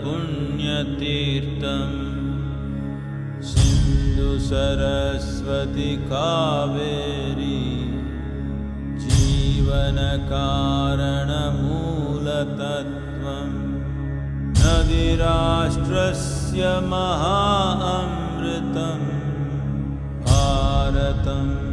पुण्यतीर्थं सिन्धुसरस्वति कावेरी जीवनकारणमूलतत्त्वं महा अमृतं भारतम्